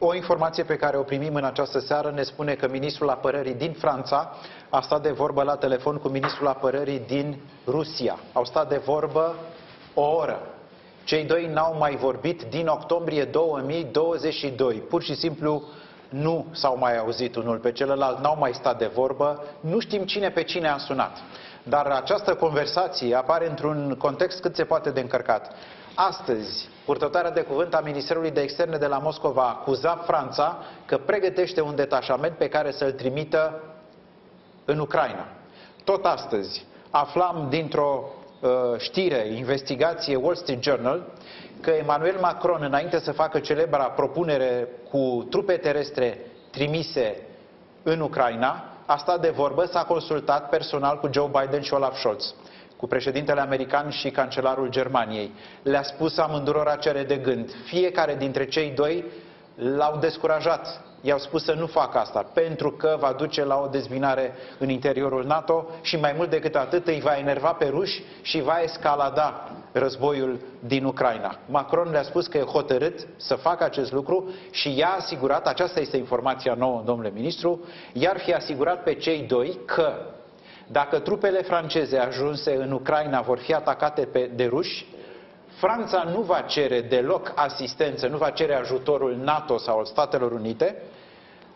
O informație pe care o primim în această seară ne spune că ministrul apărării din Franța a stat de vorbă la telefon cu ministrul apărării din Rusia. Au stat de vorbă o oră. Cei doi n-au mai vorbit din octombrie 2022. Pur și simplu nu s-au mai auzit unul pe celălalt, n-au mai stat de vorbă, nu știm cine pe cine a sunat. Dar această conversație apare într-un context cât se poate de încărcat. Astăzi, purtătoarea de cuvânt a Ministerului de Externe de la Moscova a acuzat Franța că pregătește un detașament pe care să-l trimită în Ucraina. Tot astăzi aflam dintr-o uh, știre, investigație Wall Street Journal, că Emmanuel Macron, înainte să facă celebra propunere cu trupe terestre trimise în Ucraina, a stat de vorbă, s-a consultat personal cu Joe Biden și Olaf Scholz cu președintele american și cancelarul Germaniei. Le-a spus amândurora cere de gând. Fiecare dintre cei doi l-au descurajat. I-au spus să nu facă asta, pentru că va duce la o dezbinare în interiorul NATO și mai mult decât atât îi va enerva pe ruși și va escalada războiul din Ucraina. Macron le-a spus că e hotărât să facă acest lucru și i-a asigurat, aceasta este informația nouă, domnule ministru, i-ar fi asigurat pe cei doi că dacă trupele franceze ajunse în Ucraina vor fi atacate pe, de ruși, Franța nu va cere deloc asistență, nu va cere ajutorul NATO sau al Statelor Unite,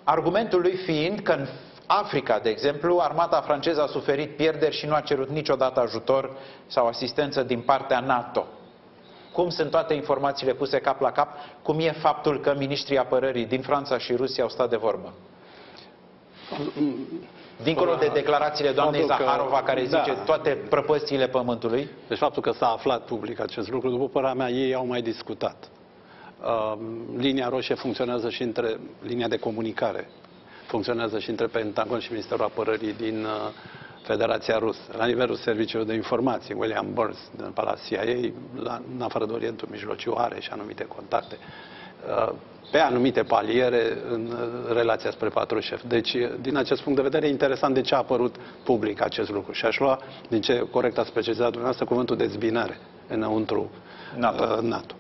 argumentul lui fiind că în Africa, de exemplu, armata franceză a suferit pierderi și nu a cerut niciodată ajutor sau asistență din partea NATO. Cum sunt toate informațiile puse cap la cap? Cum e faptul că ministrii apărării din Franța și Rusia au stat de vorbă? Dincolo de declarațiile doamnei Zaharova, care da. zice toate prăpăstiile pământului? Deci faptul că s-a aflat public acest lucru, după părerea mea, ei au mai discutat. Uh, linia roșie funcționează și între linia de comunicare funcționează și între Pentagon și Ministerul Apărării din uh, Federația Rusă. La nivelul serviciilor de informații, William Burns, de la CIA, la, în afară de Orientul Mijlociu, are și anumite contacte. Uh, pe anumite paliere în relația spre Patrușev. Deci, din acest punct de vedere, e interesant de ce a apărut public acest lucru. Și aș lua, din ce corect ați precizat dumneavoastră, cuvântul dezbinare înăuntru NATO. Uh, NATO.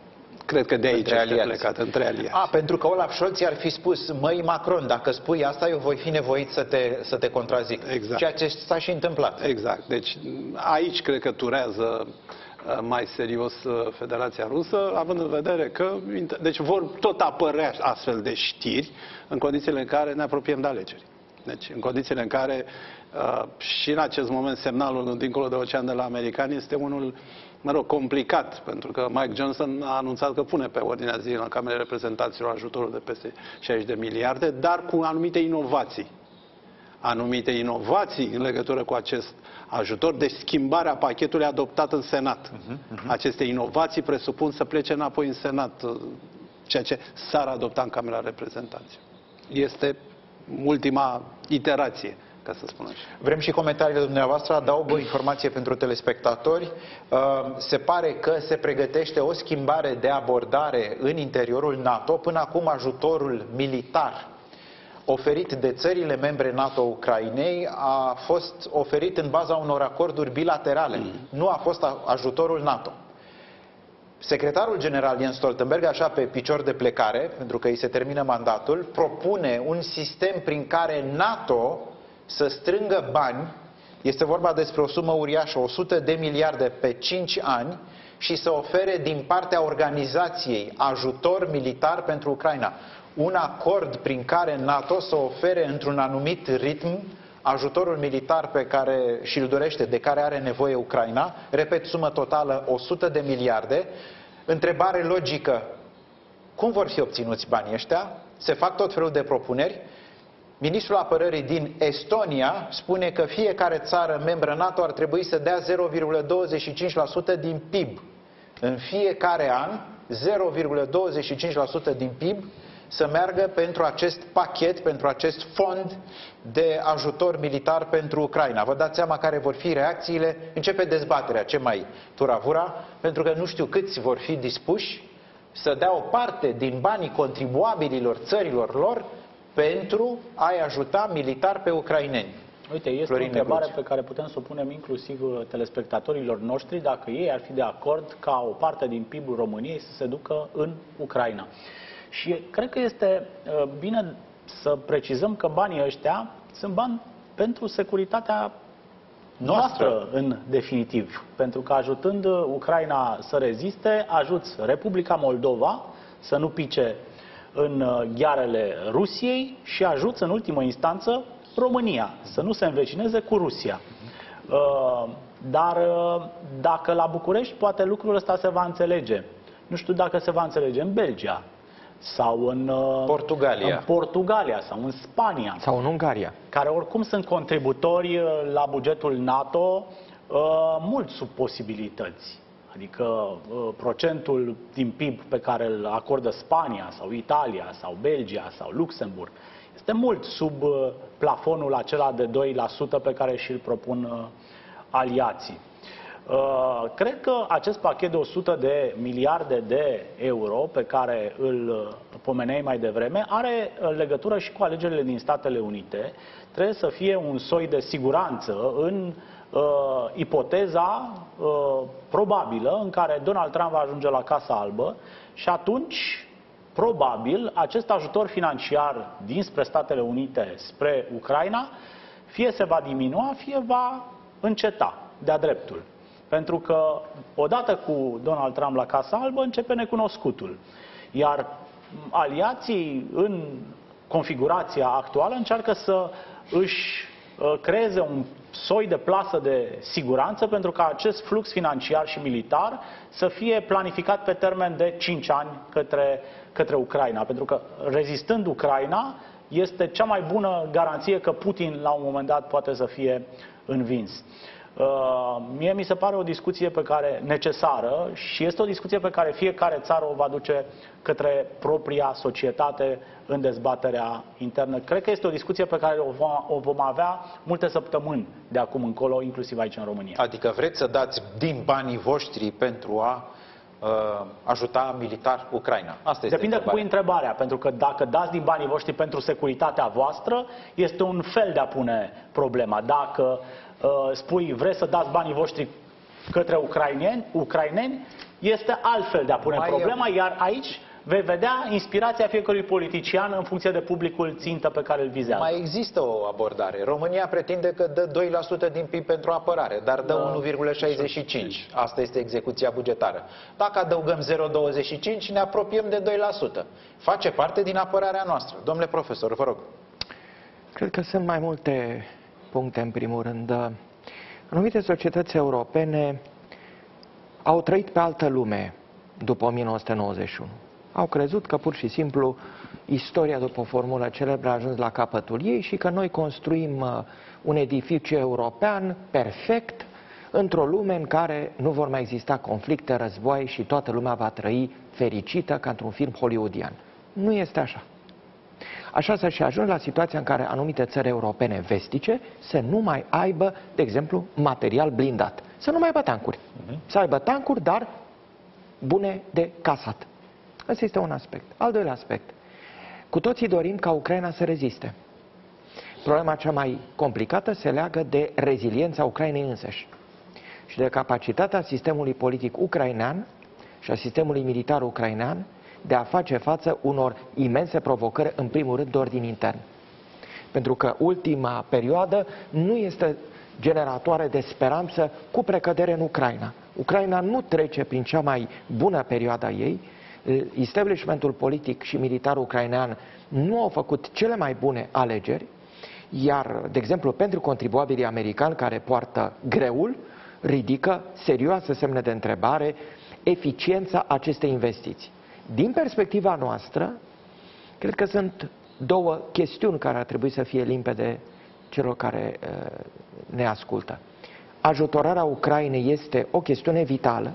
Cred că de aici între este aliați. plecat, între aliați. A, pentru că Olaf Scholz ar fi spus, măi Macron, dacă spui asta, eu voi fi nevoit să te, să te contrazic. Exact. Ceea ce s-a și întâmplat. Exact. Deci aici cred că turează Uh, mai serios uh, Federația Rusă, având în vedere că deci vor tot apărea astfel de știri în condițiile în care ne apropiem de alegeri. Deci în condițiile în care uh, și în acest moment semnalul dincolo de ocean de la americani este unul mă rog, complicat, pentru că Mike Johnson a anunțat că pune pe ordinea zi în Camerele Reprezentanților ajutorul de peste 60 de miliarde, dar cu anumite inovații. Anumite inovații în legătură cu acest ajutor, de schimbarea pachetului adoptat în Senat. Uh-huh, uh-huh. Aceste inovații presupun să plece înapoi în Senat, uh, ceea ce s-ar adopta în Camera Reprezentanților. Este ultima iterație ca să spun așa. Vrem și comentariile dumneavoastră, adaug o informație pentru telespectatori. Uh, se pare că se pregătește o schimbare de abordare în interiorul NATO. Până acum ajutorul militar oferit de țările membre NATO Ucrainei a fost oferit în baza unor acorduri bilaterale. Mm. Nu a fost ajutorul NATO. Secretarul general Jens Stoltenberg, așa pe picior de plecare, pentru că îi se termină mandatul, propune un sistem prin care NATO să strângă bani, este vorba despre o sumă uriașă, 100 de miliarde pe 5 ani, și să ofere din partea organizației ajutor militar pentru Ucraina un acord prin care NATO să ofere într-un anumit ritm ajutorul militar pe care și-l dorește, de care are nevoie Ucraina, repet, sumă totală 100 de miliarde. Întrebare logică, cum vor fi obținuți banii ăștia? Se fac tot felul de propuneri. Ministrul apărării din Estonia spune că fiecare țară membră NATO ar trebui să dea 0,25% din PIB. În fiecare an, 0,25% din PIB să meargă pentru acest pachet, pentru acest fond de ajutor militar pentru Ucraina. Vă dați seama care vor fi reacțiile? Începe dezbaterea, ce mai turavura, pentru că nu știu câți vor fi dispuși să dea o parte din banii contribuabililor țărilor lor pentru a-i ajuta militar pe ucraineni. Uite, este Florin o întrebare pe care putem să o punem inclusiv uh, telespectatorilor noștri, dacă ei ar fi de acord ca o parte din PIB-ul României să se ducă în Ucraina. Și cred că este uh, bine să precizăm că banii ăștia sunt bani pentru securitatea noastră, noastră în definitiv. Pentru că ajutând Ucraina să reziste, ajuți Republica Moldova să nu pice în uh, ghearele Rusiei și ajuți în ultimă instanță România să nu se învecineze cu Rusia. Uh, dar uh, dacă la București poate lucrul ăsta se va înțelege. Nu știu dacă se va înțelege în Belgia sau în Portugalia, în Portugalia sau în Spania. Sau în Ungaria. Care oricum sunt contributori la bugetul NATO mult sub posibilități. Adică uh, procentul din PIB pe care îl acordă Spania sau Italia sau Belgia sau Luxemburg este mult sub uh, plafonul acela de 2% pe care și-l propun uh, aliații. Cred că acest pachet de 100 de miliarde de euro pe care îl pomeneai mai devreme are legătură și cu alegerile din Statele Unite. Trebuie să fie un soi de siguranță în uh, ipoteza uh, probabilă în care Donald Trump va ajunge la Casa Albă și atunci, probabil, acest ajutor financiar dinspre Statele Unite spre Ucraina fie se va diminua, fie va înceta de-a dreptul. Pentru că odată cu Donald Trump la Casa Albă începe necunoscutul. Iar aliații în configurația actuală încearcă să își uh, creeze un soi de plasă de siguranță pentru ca acest flux financiar și militar să fie planificat pe termen de 5 ani către, către Ucraina. Pentru că rezistând Ucraina este cea mai bună garanție că Putin la un moment dat poate să fie învins. Uh, mie mi se pare o discuție pe care necesară și este o discuție pe care fiecare țară o va duce către propria societate în dezbaterea internă. Cred că este o discuție pe care o vom, o vom avea multe săptămâni de acum încolo, inclusiv aici în România. Adică vreți să dați din banii voștri pentru a uh, ajuta militar Ucraina? Asta este Depinde cu întrebarea, pentru că dacă dați din banii voștri pentru securitatea voastră, este un fel de a pune problema. Dacă uh, spui vreți să dați banii voștri către ucraineni, ucraineni este altfel de a pune Mai problema, iar aici vei vedea inspirația fiecărui politician în funcție de publicul țintă pe care îl vizează. Mai există o abordare. România pretinde că dă 2% din PIB pentru apărare, dar dă da. 1,65%. Asta este execuția bugetară. Dacă adăugăm 0,25%, ne apropiem de 2%. Face parte din apărarea noastră. Domnule profesor, vă rog. Cred că sunt mai multe puncte, în primul rând. Anumite societăți europene au trăit pe altă lume după 1991 au crezut că pur și simplu istoria după o formulă celebră a ajuns la capătul ei și că noi construim uh, un edificiu european perfect într-o lume în care nu vor mai exista conflicte, război și toată lumea va trăi fericită ca într-un film hollywoodian. Nu este așa. Așa să și ajung la situația în care anumite țări europene vestice să nu mai aibă, de exemplu, material blindat. Să nu mai aibă tancuri. Uh-huh. Să aibă tancuri, dar bune de casat. Ăsta este un aspect. Al doilea aspect. Cu toții dorim ca Ucraina să reziste. Problema cea mai complicată se leagă de reziliența Ucrainei însăși și de capacitatea sistemului politic ucrainean și a sistemului militar ucrainean de a face față unor imense provocări, în primul rând, de ordin intern. Pentru că ultima perioadă nu este generatoare de speranță cu precădere în Ucraina. Ucraina nu trece prin cea mai bună perioadă a ei, establishmentul politic și militar ucrainean nu au făcut cele mai bune alegeri, iar, de exemplu, pentru contribuabilii americani care poartă greul, ridică serioase semne de întrebare eficiența acestei investiții. Din perspectiva noastră, cred că sunt două chestiuni care ar trebui să fie limpede celor care uh, ne ascultă. Ajutorarea Ucrainei este o chestiune vitală,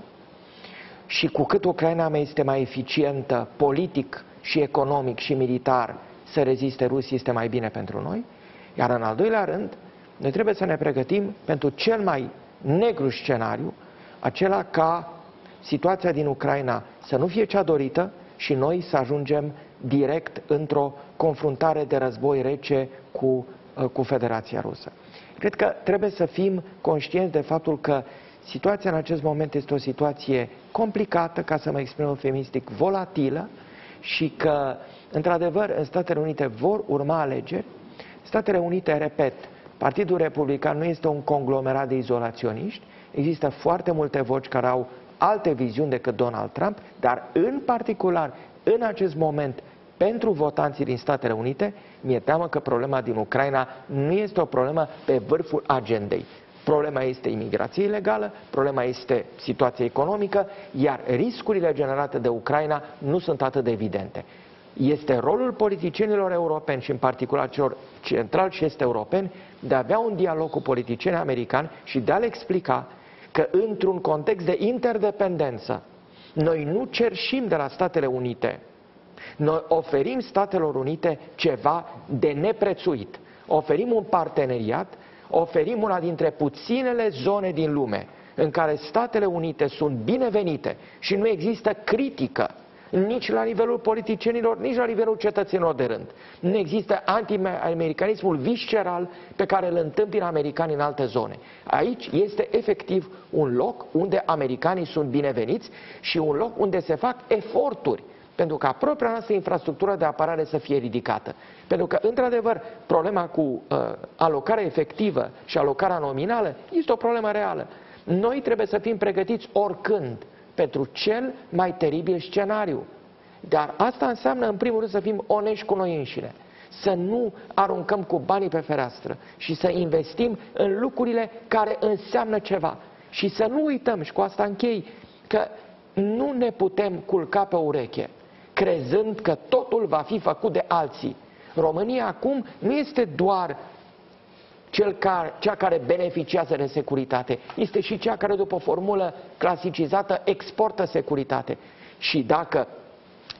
și cu cât Ucraina mea este mai eficientă politic și economic și militar să reziste Rusia este mai bine pentru noi. Iar în al doilea rând, noi trebuie să ne pregătim pentru cel mai negru scenariu, acela ca situația din Ucraina să nu fie cea dorită și noi să ajungem direct într-o confruntare de război rece cu, uh, cu Federația Rusă. Cred că trebuie să fim conștienți de faptul că Situația în acest moment este o situație complicată, ca să mă exprim eufemistic, volatilă și că, într-adevăr, în Statele Unite vor urma alegeri. Statele Unite, repet, Partidul Republican nu este un conglomerat de izolaționiști, există foarte multe voci care au alte viziuni decât Donald Trump, dar în particular, în acest moment, pentru votanții din Statele Unite, mi-e teamă că problema din Ucraina nu este o problemă pe vârful agendei. Problema este imigrație ilegală, problema este situația economică, iar riscurile generate de Ucraina nu sunt atât de evidente. Este rolul politicienilor europeni și în particular celor centrali și este europeni de a avea un dialog cu politicienii americani și de a le explica că într-un context de interdependență noi nu cerșim de la Statele Unite, noi oferim Statelor Unite ceva de neprețuit. Oferim un parteneriat, oferim una dintre puținele zone din lume în care Statele Unite sunt binevenite și nu există critică nici la nivelul politicienilor, nici la nivelul cetățenilor de rând. Nu există anti-americanismul visceral pe care îl întâmpină americanii în alte zone. Aici este efectiv un loc unde americanii sunt bineveniți și un loc unde se fac eforturi pentru ca propria noastră infrastructură de apărare să fie ridicată. Pentru că, într-adevăr, problema cu uh, alocarea efectivă și alocarea nominală este o problemă reală. Noi trebuie să fim pregătiți oricând pentru cel mai teribil scenariu. Dar asta înseamnă, în primul rând, să fim onești cu noi înșine. Să nu aruncăm cu banii pe fereastră și să investim în lucrurile care înseamnă ceva. Și să nu uităm, și cu asta închei, că nu ne putem culca pe ureche crezând că totul va fi făcut de alții. România acum nu este doar cel care, cea care beneficiază de securitate, este și cea care, după o formulă clasicizată, exportă securitate. Și dacă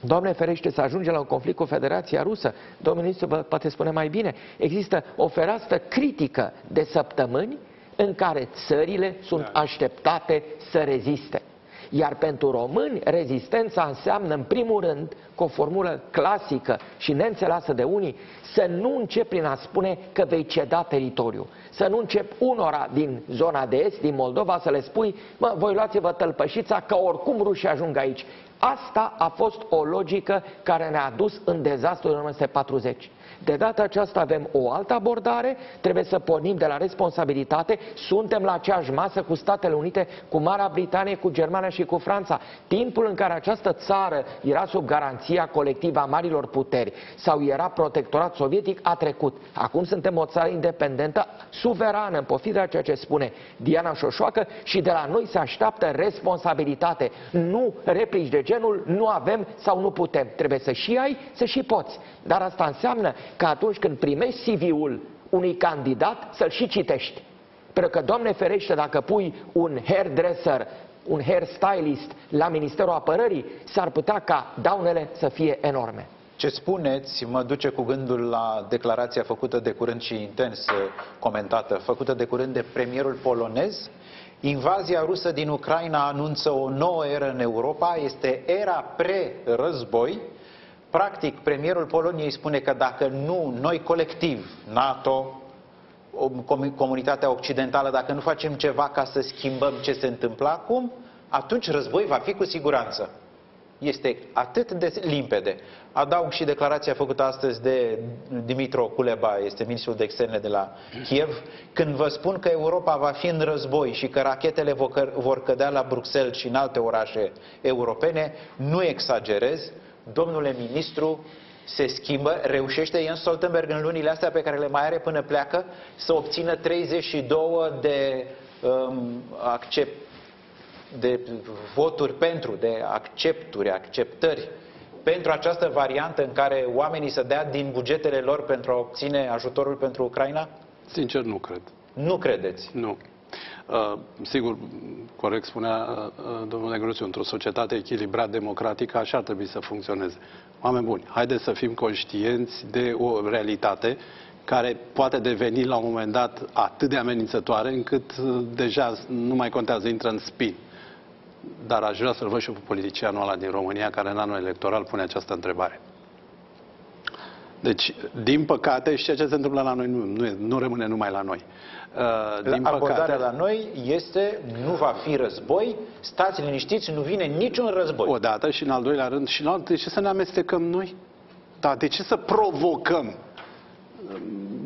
Doamne ferește să ajungem la un conflict cu Federația Rusă, domnul ministru vă poate spune mai bine, există o fereastră critică de săptămâni în care țările sunt da. așteptate să reziste. Iar pentru români, rezistența înseamnă, în primul rând, cu o formulă clasică și neînțeleasă de unii, să nu încep prin a spune că vei ceda teritoriu. Să nu încep unora din zona de est, din Moldova, să le spui, mă, voi luați-vă tălpășița, că oricum rușii ajung aici. Asta a fost o logică care ne-a dus în dezastru în 1940. De data aceasta avem o altă abordare, trebuie să pornim de la responsabilitate, suntem la aceeași masă cu Statele Unite, cu Marea Britanie, cu Germania și cu Franța. Timpul în care această țară era sub garanția colectivă a marilor puteri sau era protectorat sovietic a trecut. Acum suntem o țară independentă, suverană, în pofida ceea ce spune Diana Șoșoacă și de la noi se așteaptă responsabilitate. Nu replici de genul, nu avem sau nu putem. Trebuie să și ai, să și poți. Dar asta înseamnă că atunci când primești CV-ul unui candidat, să-l și citești. Pentru că, Doamne ferește, dacă pui un hairdresser, un hairstylist la Ministerul Apărării, s-ar putea ca daunele să fie enorme. Ce spuneți mă duce cu gândul la declarația făcută de curând și intens comentată, făcută de curând de premierul polonez. Invazia rusă din Ucraina anunță o nouă eră în Europa, este era pre-război, Practic, premierul Poloniei spune că dacă nu, noi colectiv, NATO, comunitatea occidentală, dacă nu facem ceva ca să schimbăm ce se întâmplă acum, atunci război va fi cu siguranță. Este atât de limpede. Adaug și declarația făcută astăzi de Dimitro Kuleba, este ministrul de externe de la Kiev, când vă spun că Europa va fi în război și că rachetele vor cădea la Bruxelles și în alte orașe europene, nu exagerez, domnule ministru, se schimbă, reușește Jens Stoltenberg în lunile astea pe care le mai are până pleacă să obțină 32 de um, accept, de voturi pentru, de accepturi, acceptări pentru această variantă în care oamenii să dea din bugetele lor pentru a obține ajutorul pentru Ucraina? Sincer, nu cred. Nu credeți? Nu. Uh, sigur, corect spunea uh, uh, domnul Negruțiu, într-o societate echilibrat democratică, așa ar trebui să funcționeze. Oameni buni, haideți să fim conștienți de o realitate care poate deveni la un moment dat atât de amenințătoare încât deja nu mai contează, intră în spin. Dar aș vrea să-l văd și pe politicianul ăla din România care în anul electoral pune această întrebare. Deci, din păcate, și ceea ce se întâmplă la noi nu, nu, nu rămâne numai la noi. Uh, din Abordarea păcate, la noi este nu va fi război, stați liniștiți, nu vine niciun război. Odată și în al doilea rând, și în alt, de ce să ne amestecăm noi? Da, de ce să provocăm?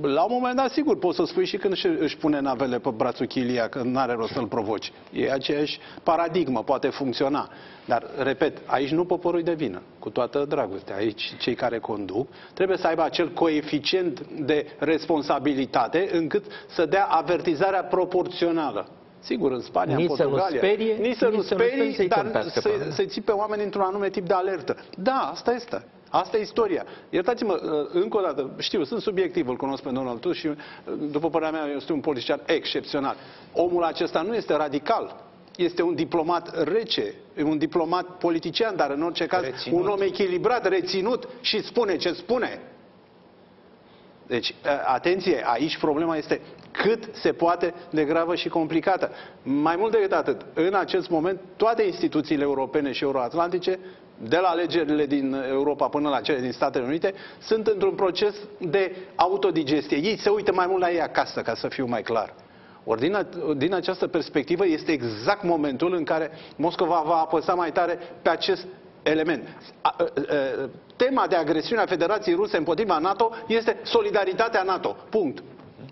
La un moment dat, sigur, poți să spui și când își pune navele pe brațul chilia, că nu are rost să-l provoci. E aceeași paradigmă, poate funcționa. Dar, repet, aici nu poporul de vină, cu toată dragostea. Aici cei care conduc trebuie să aibă acel coeficient de responsabilitate încât să dea avertizarea proporțională. Sigur, în Spania, nici în Portugalia. Să nu sperie, nici să nu sperie, dar să, să ții pe oameni într-un anume tip de alertă. Da, asta este. Asta e istoria. Iertați-mă, uh, încă o dată, știu, sunt subiectiv, îl cunosc pe Donald Tusk și, uh, după părerea mea, este un politician excepțional. Omul acesta nu este radical, este un diplomat rece, un diplomat politician, dar în orice caz reținut. un om echilibrat, reținut și spune ce spune. Deci, uh, atenție, aici problema este cât se poate de gravă și complicată. Mai mult decât atât, în acest moment, toate instituțiile europene și euroatlantice de la alegerile din Europa până la cele din Statele Unite, sunt într-un proces de autodigestie. Ei se uită mai mult la ei acasă, ca să fiu mai clar. Ori din, din această perspectivă este exact momentul în care Moscova va apăsa mai tare pe acest element. A, a, a, tema de agresiune a Federației Ruse împotriva NATO este solidaritatea NATO. Punct.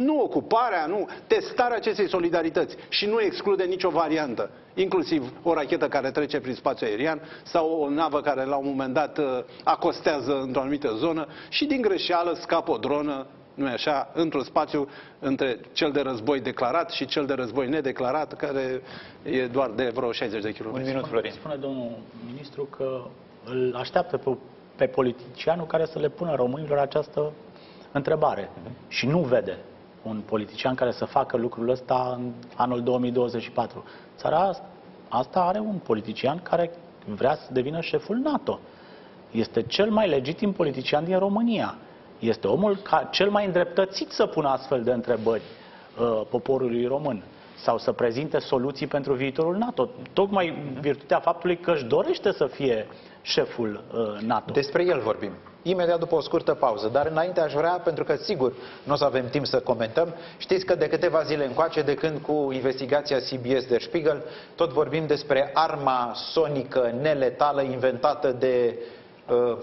Nu ocuparea, nu. Testarea acestei solidarități. Și nu exclude nicio variantă. Inclusiv o rachetă care trece prin spațiu aerian sau o navă care la un moment dat uh, acostează într-o anumită zonă și din greșeală scapă o dronă nu e așa, într-un spațiu între cel de război declarat și cel de război nedeclarat, care e doar de vreo 60 de km. Un minut, Florin. Spune domnul ministru că îl așteaptă pe, pe politicianul care să le pună românilor această întrebare. Și nu vede un politician care să facă lucrul ăsta în anul 2024. Țara asta are un politician care vrea să devină șeful NATO. Este cel mai legitim politician din România. Este omul ca, cel mai îndreptățit să pună astfel de întrebări uh, poporului român sau să prezinte soluții pentru viitorul NATO. Tocmai virtutea faptului că își dorește să fie șeful uh, NATO. Despre el vorbim imediat după o scurtă pauză. Dar înainte aș vrea, pentru că sigur nu o să avem timp să comentăm, știți că de câteva zile încoace, de când cu investigația CBS de Spiegel, tot vorbim despre arma sonică neletală inventată de uh,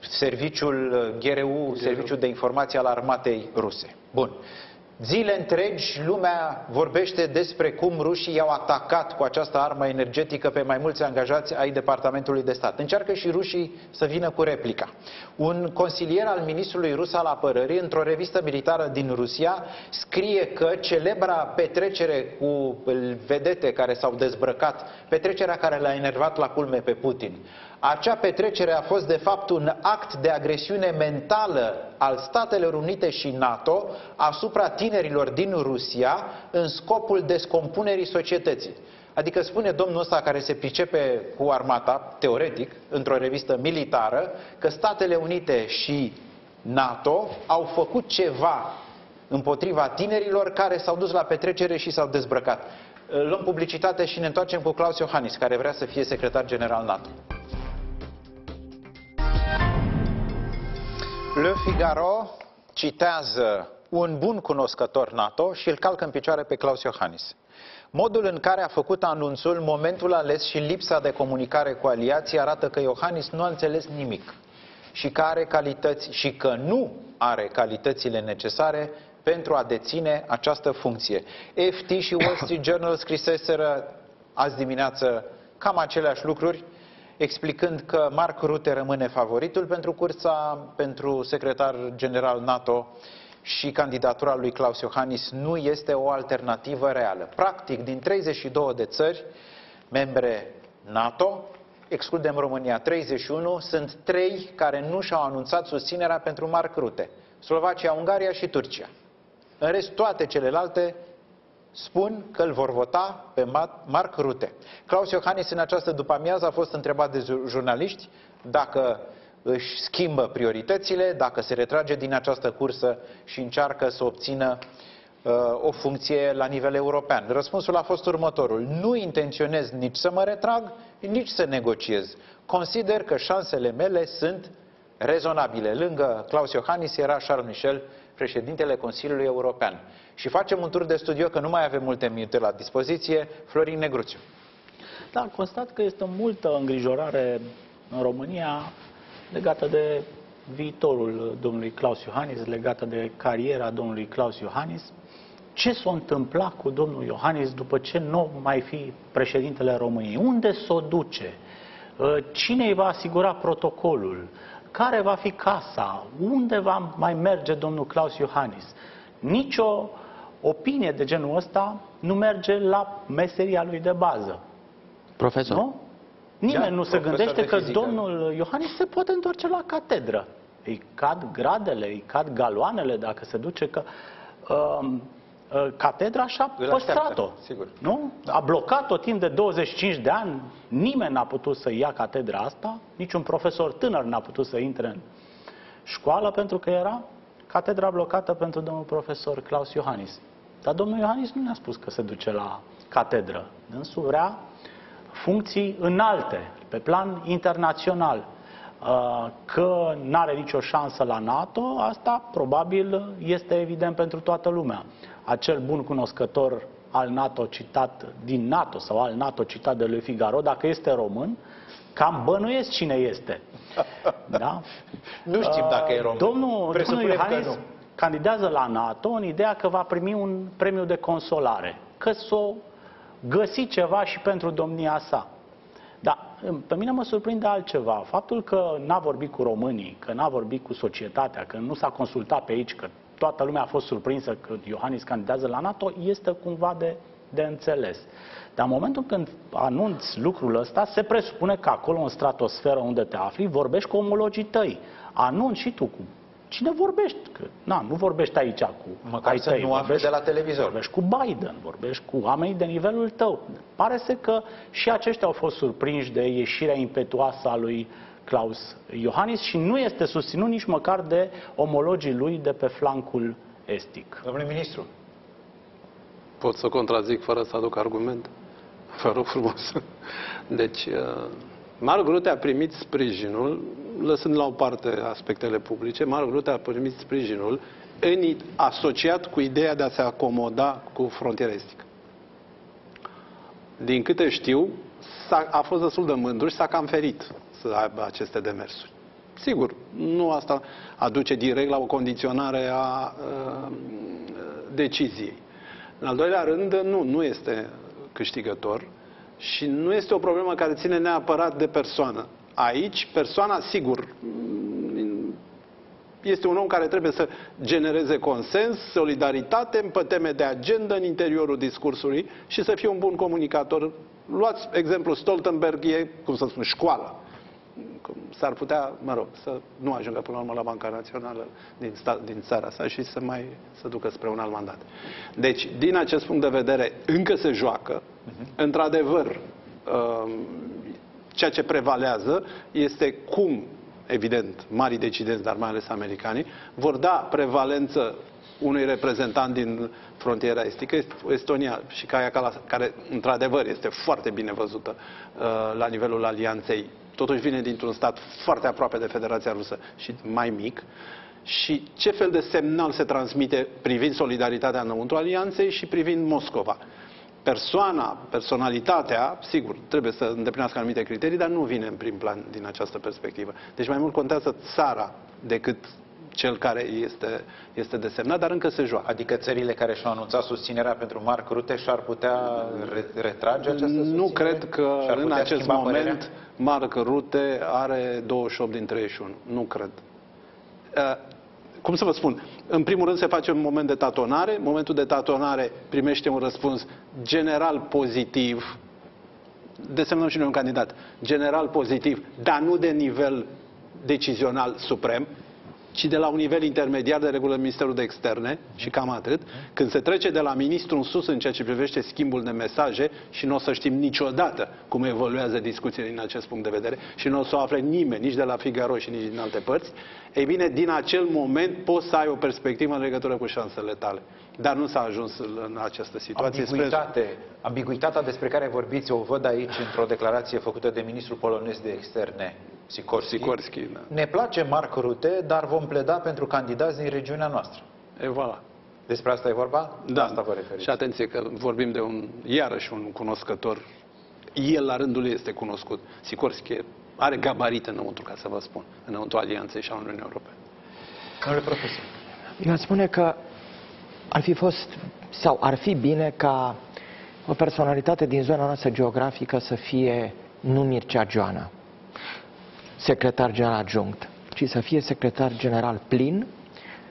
serviciul GRU, Serviciul de Informație al Armatei Ruse. Bun. Zile întregi lumea vorbește despre cum rușii i-au atacat cu această armă energetică pe mai mulți angajați ai Departamentului de Stat. Încearcă și rușii să vină cu replica. Un consilier al ministrului rus al apărării, într-o revistă militară din Rusia, scrie că celebra petrecere cu vedete care s-au dezbrăcat, petrecerea care l-a enervat la culme pe Putin, acea petrecere a fost de fapt un act de agresiune mentală al Statelor Unite și NATO asupra tinerilor din Rusia în scopul descompunerii societății. Adică spune domnul ăsta care se pricepe cu armata, teoretic, într-o revistă militară, că Statele Unite și NATO au făcut ceva împotriva tinerilor care s-au dus la petrecere și s-au dezbrăcat. Luăm publicitate și ne întoarcem cu Claus Iohannis, care vrea să fie secretar general NATO. Le Figaro citează un bun cunoscător NATO și îl calcă în picioare pe Claus Iohannis. Modul în care a făcut anunțul, momentul ales și lipsa de comunicare cu aliații arată că Iohannis nu a înțeles nimic și că are calități și că nu are calitățile necesare pentru a deține această funcție. FT și Wall Street Journal scriseseră azi dimineață cam aceleași lucruri explicând că Mark Rutte rămâne favoritul pentru cursa pentru secretar general NATO și candidatura lui Klaus Iohannis nu este o alternativă reală. Practic, din 32 de țări membre NATO, excludem România 31, sunt trei care nu și-au anunțat susținerea pentru Mark Rutte. Slovacia, Ungaria și Turcia. În rest, toate celelalte spun că îl vor vota pe Mark Rutte. Claus Iohannis în această după-amiază a fost întrebat de jurnaliști dacă își schimbă prioritățile, dacă se retrage din această cursă și încearcă să obțină uh, o funcție la nivel european. Răspunsul a fost următorul. Nu intenționez nici să mă retrag, nici să negociez. Consider că șansele mele sunt rezonabile. Lângă Claus Iohannis era Charles Michel, președintele Consiliului European. Și facem un tur de studio, că nu mai avem multe minute la dispoziție. Florin Negruțiu. Da, constat că este multă îngrijorare în România legată de viitorul domnului Claus Iohannis, legată de cariera domnului Claus Iohannis. Ce s-a întâmplat cu domnul Iohannis după ce nu mai fi președintele României? Unde s-o duce? Uh, cine îi va asigura protocolul? Care va fi casa? Unde va mai merge domnul Claus Iohannis? Nicio opinie de genul ăsta nu merge la meseria lui de bază. Profesor. Nu? Nimeni Chiar nu se profesor gândește de că fizică. domnul Iohannis se poate întoarce la catedră. Îi cad gradele, îi cad galoanele dacă se duce că um, uh, catedra așa Îl păstrat-o. așteaptă, sigur. Nu? A blocat-o timp de 25 de ani. Nimeni n-a putut să ia catedra asta, niciun profesor tânăr n-a putut să intre în școală pentru că era catedra blocată pentru domnul profesor Claus Iohannis. Dar domnul Iohannis nu ne-a spus că se duce la catedră. Dânsul vrea funcții înalte, pe plan internațional. Uh, Că nu are nicio șansă la NATO, asta probabil este evident pentru toată lumea. Acel bun cunoscător al NATO citat din NATO sau al NATO citat de lui Figaro, dacă este român, cam bănuiesc cine este. Da? Nu știm dacă e român. Domnul, domnul Presupunem că Iohannis nu. candidează la NATO în ideea că va primi un premiu de consolare, că s-o găsi ceva și pentru domnia sa. Dar pe mine mă surprinde altceva. Faptul că n-a vorbit cu românii, că n-a vorbit cu societatea, că nu s-a consultat pe aici, că toată lumea a fost surprinsă că Iohannis candidează la NATO, este cumva de, de înțeles. Dar în momentul când anunți lucrul ăsta, se presupune că acolo, în stratosferă unde te afli, vorbești cu omologii tăi. Anunți și tu cu Cine vorbești? Că, na, nu vorbești aici cu Măcar ai să tăi, nu afli vorbești- de la televizor. Vorbești cu Biden, vorbești cu oamenii de nivelul tău. Pare să că și aceștia au fost surprinși de ieșirea impetuoasă a lui Klaus Iohannis și nu este susținut nici măcar de omologii lui de pe flancul estic. Domnule ministru, Pot să contrazic fără să aduc argument? Vă rog frumos. Deci, uh, Marc Rutte a primit sprijinul, lăsând la o parte aspectele publice, Marc Rutte a primit sprijinul în, asociat cu ideea de a se acomoda cu frontiera estică. Din câte știu, s-a, a fost destul de mândru și s-a cam ferit să aibă aceste demersuri. Sigur, nu asta aduce direct la o condiționare a uh, deciziei. În al doilea rând, nu, nu este câștigător și nu este o problemă care ține neapărat de persoană. Aici, persoana, sigur, este un om care trebuie să genereze consens, solidaritate pe teme de agenda în interiorul discursului și să fie un bun comunicator. Luați exemplu Stoltenberg, e, cum să spun, școală. Cum S-ar putea, mă rog, să nu ajungă până la urmă la Banca Națională din, sta, din țara sa și să mai să ducă spre un alt mandat. Deci, din acest punct de vedere, încă se joacă. Într-adevăr, um, ceea ce prevalează este cum, evident, marii decidenți, dar mai ales americanii, vor da prevalență unui reprezentant din frontiera estică, Estonia și Caia Kalas, care într-adevăr este foarte bine văzută uh, la nivelul alianței, totuși vine dintr-un stat foarte aproape de Federația Rusă și mai mic, și ce fel de semnal se transmite privind solidaritatea înăuntru alianței și privind Moscova persoana, personalitatea, sigur, trebuie să îndeplinească anumite criterii, dar nu vine în prim plan din această perspectivă. Deci mai mult contează țara decât cel care este, este desemnat, dar încă se joacă. adică țările care și-au anunțat susținerea pentru Marc Rutte și-ar putea re- retrage această susținere? Nu cred că Și-ar în putea acest schimba moment părerea? Marc Rutte are 28 din 31. Nu cred. Uh, Cum să vă spun? În primul rând se face un moment de tatonare. Momentul de tatonare primește un răspuns general pozitiv. Desemnăm și noi un candidat. General pozitiv, dar nu de nivel decizional suprem, ci de la un nivel intermediar de regulă Ministerul de Externe și cam atât. Când se trece de la ministru în sus în ceea ce privește schimbul de mesaje și nu o să știm niciodată cum evoluează discuțiile din acest punct de vedere și nu o să o afle nimeni, nici de la Figaro și nici din alte părți, ei bine, din acel moment poți să ai o perspectivă în legătură cu șansele tale. Dar nu s-a ajuns în această situație. Spre- Ambiguitate. Ambiguitatea despre care vorbiți o văd aici într-o declarație făcută de ministrul polonez de externe. Sikorski. Sikorski, da. Ne place Marc Rute, dar vom pleda pentru candidați din regiunea noastră. E voilà. Despre asta e vorba? Da, Asta vă referiți. și atenție că vorbim de un, iarăși un cunoscător. El la rândul lui este cunoscut. Sikorski are gabarite înăuntru, ca să vă spun, înăuntru Alianței și a Uniunii Europene. Domnule profesor, Eu aș spune că ar fi fost sau ar fi bine ca o personalitate din zona noastră geografică să fie nu Mircea Joana, secretar general adjunct, ci să fie secretar general plin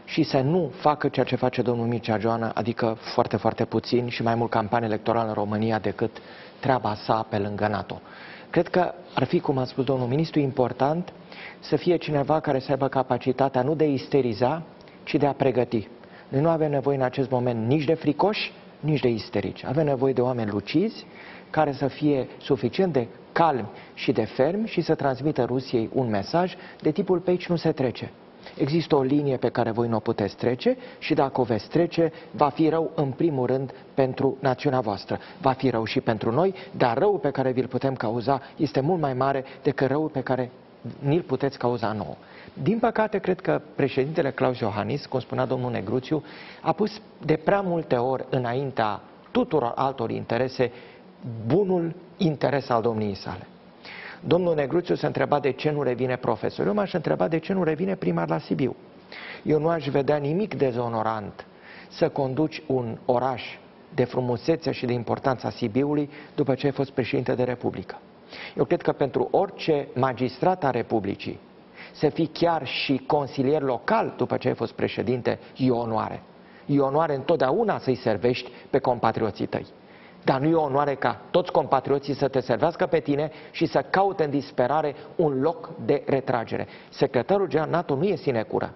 și să nu facă ceea ce face domnul Mircea Joana, adică foarte, foarte puțin și mai mult campanie electorală în România decât treaba sa pe lângă NATO. Cred că ar fi, cum a spus domnul ministru, important să fie cineva care să aibă capacitatea nu de a isteriza, ci de a pregăti. Noi nu avem nevoie în acest moment nici de fricoși, nici de isterici. Avem nevoie de oameni lucizi care să fie suficient de calmi și de fermi și să transmită Rusiei un mesaj de tipul pe aici nu se trece. Există o linie pe care voi nu o puteți trece și dacă o veți trece, va fi rău în primul rând pentru națiunea voastră. Va fi rău și pentru noi, dar răul pe care vi-l putem cauza este mult mai mare decât răul pe care ni-l puteți cauza nouă. Din păcate, cred că președintele Claus Iohannis, cum spunea domnul Negruțiu, a pus de prea multe ori înaintea tuturor altor interese bunul interes al domniei sale. Domnul Negruțiu se întreba de ce nu revine profesor. Eu m-aș întreba de ce nu revine primar la Sibiu. Eu nu aș vedea nimic dezonorant să conduci un oraș de frumusețe și de importanța Sibiului după ce ai fost președinte de Republică. Eu cred că pentru orice magistrat a Republicii să fii chiar și consilier local după ce ai fost președinte, e o onoare. E o onoare întotdeauna să-i servești pe compatrioții tăi. Dar nu e o onoare ca toți compatrioții să te servească pe tine și să caute în disperare un loc de retragere. Secretarul general NATO nu e sinecură,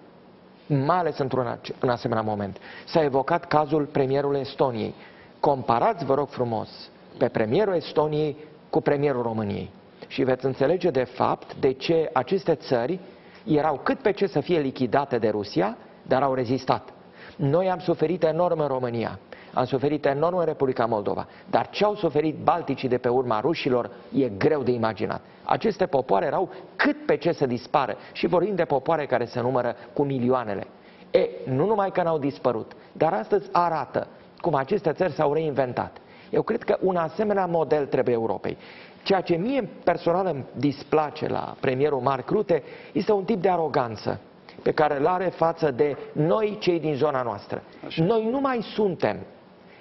mai ales într-un în asemenea moment. S-a evocat cazul premierului Estoniei. Comparați, vă rog frumos, pe premierul Estoniei cu premierul României. Și veți înțelege de fapt de ce aceste țări erau cât pe ce să fie lichidate de Rusia, dar au rezistat. Noi am suferit enorm în România. Am suferit enorm în Republica Moldova, dar ce au suferit balticii de pe urma rușilor e greu de imaginat. Aceste popoare erau cât pe ce să dispară și vorbim de popoare care se numără cu milioanele. E, nu numai că n-au dispărut, dar astăzi arată cum aceste țări s-au reinventat. Eu cred că un asemenea model trebuie Europei. Ceea ce mie personal îmi displace la premierul Marc Rute este un tip de aroganță pe care îl are față de noi, cei din zona noastră. Așa. Noi nu mai suntem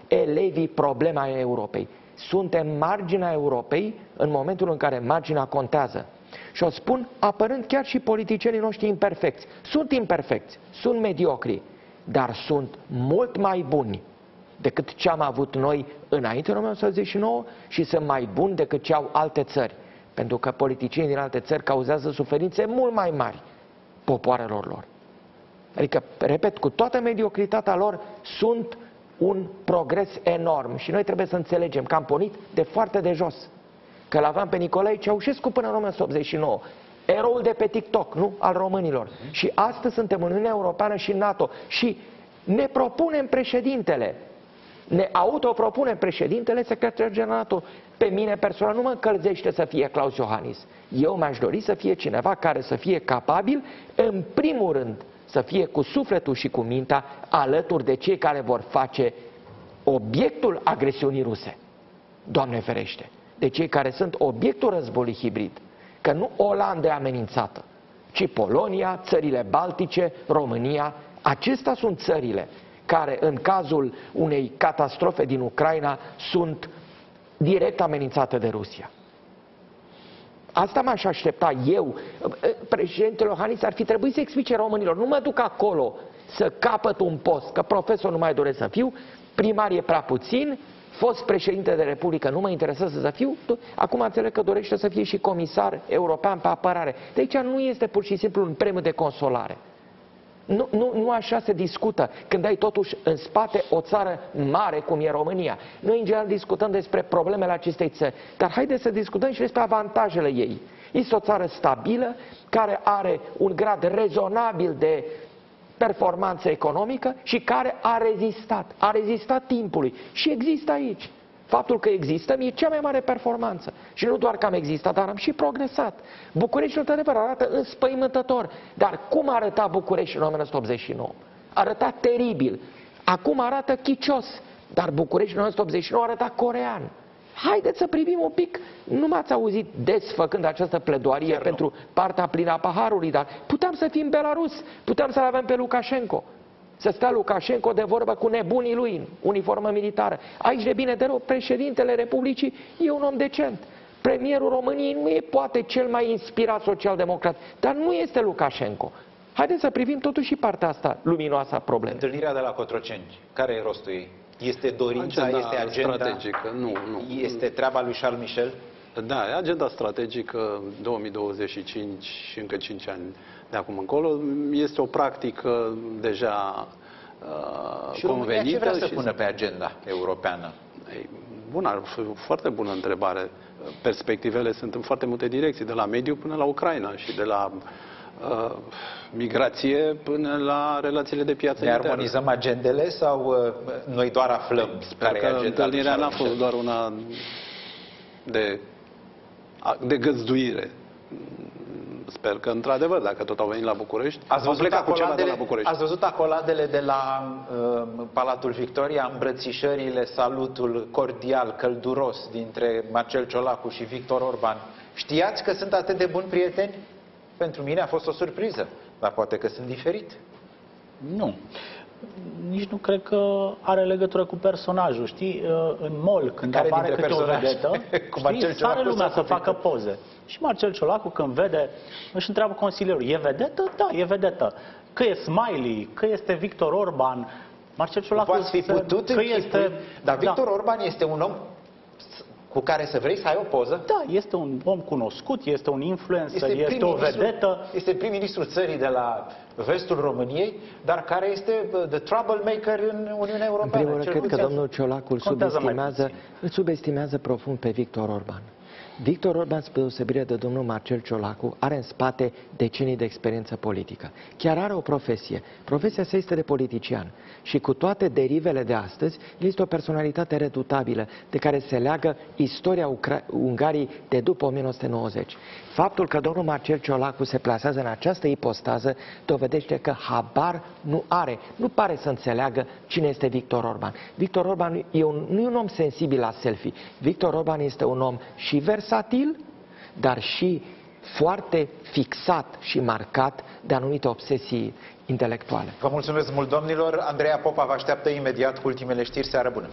elevii problema Europei. Suntem marginea Europei în momentul în care marginea contează. Și o spun apărând chiar și politicienii noștri imperfecți. Sunt imperfecți, sunt mediocri, dar sunt mult mai buni decât ce am avut noi înainte în 1989 și sunt mai buni decât ce au alte țări. Pentru că politicienii din alte țări cauzează suferințe mult mai mari popoarelor lor. Adică, repet, cu toată mediocritatea lor, sunt un progres enorm și noi trebuie să înțelegem că am pornit de foarte de jos. Că l-aveam pe Nicolae Ceaușescu până în 1989, eroul de pe TikTok, nu? Al românilor. Și astăzi suntem în Uniunea Europeană și în NATO și ne propunem președintele. Ne autopropunem președintele secretar general NATO. Pe mine personal nu mă încălzește să fie Claus Iohannis. Eu mi-aș dori să fie cineva care să fie capabil, în primul rând, să fie cu sufletul și cu mintea alături de cei care vor face obiectul agresiunii ruse. Doamne ferește! De cei care sunt obiectul războiului hibrid. Că nu Olanda e amenințată, ci Polonia, țările Baltice, România. Acestea sunt țările care, în cazul unei catastrofe din Ucraina, sunt direct amenințate de Rusia. Asta m-aș aștepta eu. Președintele Iohannis ar fi trebuit să explice românilor. Nu mă duc acolo să capăt un post, că profesor nu mai doresc să fiu, primar e prea puțin, fost președinte de Republică, nu mă interesează să fiu, acum înțeleg că dorește să fie și comisar european pe apărare. De aici nu este pur și simplu un premiu de consolare. Nu, nu, nu așa se discută când ai totuși în spate o țară mare cum e România. Noi în general discutăm despre problemele acestei țări, dar haideți să discutăm și despre avantajele ei. Este o țară stabilă, care are un grad rezonabil de performanță economică și care a rezistat, a rezistat timpului. Și există aici Faptul că existăm e cea mai mare performanță. Și nu doar că am existat, dar am și progresat. București, într-adevăr, arată înspăimântător. Dar cum arăta București în 1989? Arăta teribil. Acum arată chicios. Dar București în 1989 arăta corean. Haideți să privim un pic. Nu m-ați auzit des făcând această pledoarie Chiar pentru nu. partea plină a paharului, dar puteam să fim Belarus, puteam să-l avem pe Lukashenko. Să stea Lukashenko de vorbă cu nebunii lui în uniformă militară. Aici, de bine de rău, președintele Republicii e un om decent. Premierul României nu e poate cel mai inspirat social-democrat, dar nu este Lukashenko. Haideți să privim totuși și partea asta luminoasă a problemei. Întâlnirea de la Cotroceni, care e rostul ei? Este dorința, agenda este agenda strategică, nu, nu. Este treaba lui Charles Michel? Da, e agenda strategică 2025 și încă 5 ani de acum încolo. Este o practică deja uh, și convenită. Și ce vrea să și pună pe agenda europeană? Ei, bună, foarte bună întrebare. Perspectivele sunt în foarte multe direcții, de la mediu până la Ucraina și de la uh, migrație până la relațiile de piață Ne internă. armonizăm agendele sau uh, noi doar aflăm Sper care că e agenda întâlnirea n-a fost doar una de, de găzduire. Sper că, într-adevăr, dacă tot au venit la București, ați văzut, plecat cu ceva de la București. ați văzut acoladele de la uh, Palatul Victoria, îmbrățișările, salutul cordial, călduros dintre Marcel Ciolacu și Victor Orban. Știați că sunt atât de buni prieteni? Pentru mine a fost o surpriză, dar poate că sunt diferit. Nu. Nici nu cred că are legătură cu personajul. Știi, uh, în mall, când Care apare câte o vedetă, știi, sare lumea să facă poze. Și Marcel Ciolacu, când vede, își întreabă consilierul, e vedetă? Da, e vedetă. Că e Smiley, că este Victor Orban, Marcel Ciolacu... Poți fi putut că este... Dar Victor da. Orban este un om cu care să vrei să ai o poză? Da, este un om cunoscut, este un influencer, este, este o vedetă. Este prim-ministrul țării de la vestul României, dar care este uh, the troublemaker în Uniunea Europeană. În primul rând, cred că domnul Ciolacu îl subestimează, îl subestimează profund pe Victor Orban. Victor Orban, spre deosebire de domnul Marcel Ciolacu, are în spate decenii de experiență politică. Chiar are o profesie. Profesia sa este de politician. Și cu toate derivele de astăzi, este o personalitate redutabilă de care se leagă istoria Ucra- Ungariei de după 1990. Faptul că domnul Marcel Ciolacu se plasează în această ipostază dovedește că habar nu are. Nu pare să înțeleagă cine este Victor Orban. Victor Orban e un, nu e un om sensibil la selfie. Victor Orban este un om și versatil, dar și foarte fixat și marcat de anumite obsesii intelectuale. Vă mulțumesc mult, domnilor. Andreea Popa vă așteaptă imediat cu ultimele știri. Seară bună!